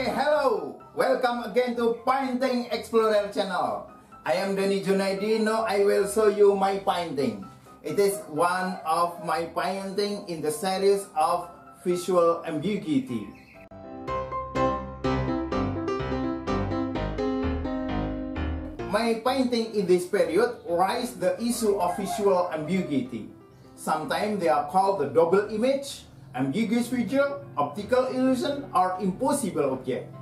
Hello! Welcome again to Painting Explorer channel. I am Deni Junaedi. Now I will show you my painting. It is one of my painting in the series of visual ambiguity. My painting in this period raised the issue of visual ambiguity. Sometimes they are called the double image, ambiguous visual, optical illusion, or impossible object.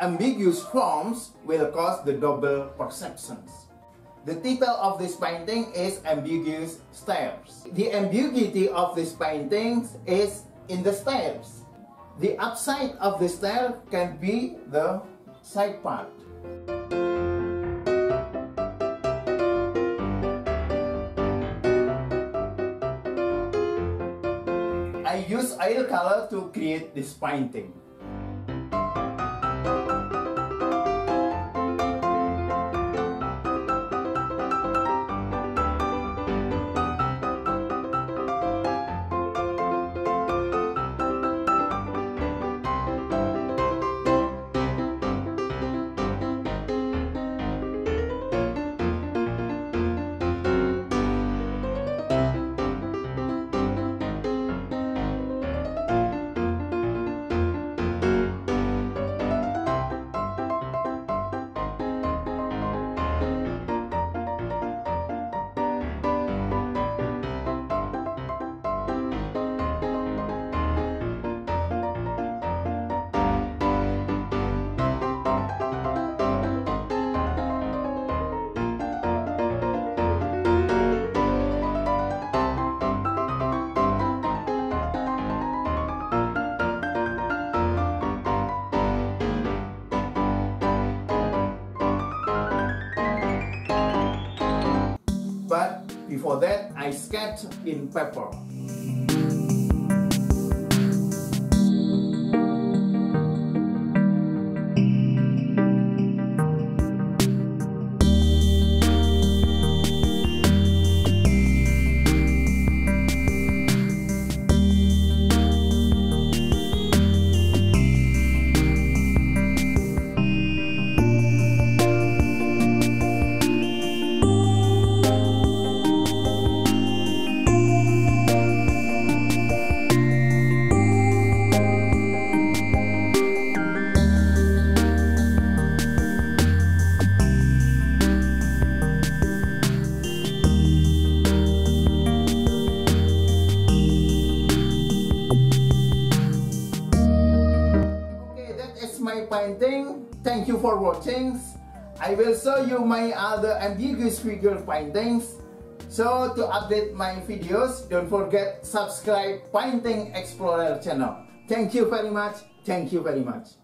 Ambiguous forms will cause the double perceptions. The title of this painting is Ambiguous Stairs. The ambiguity of this painting is in the stairs. The upside of the stair can be the side part. I use oil color to create this painting. But before that, I sketch in paper. My painting. Thank you for watching. I will show you my other ambiguous figure paintings. So to update my videos, don't forget subscribe Painting Explorer channel. Thank you very much. Thank you very much.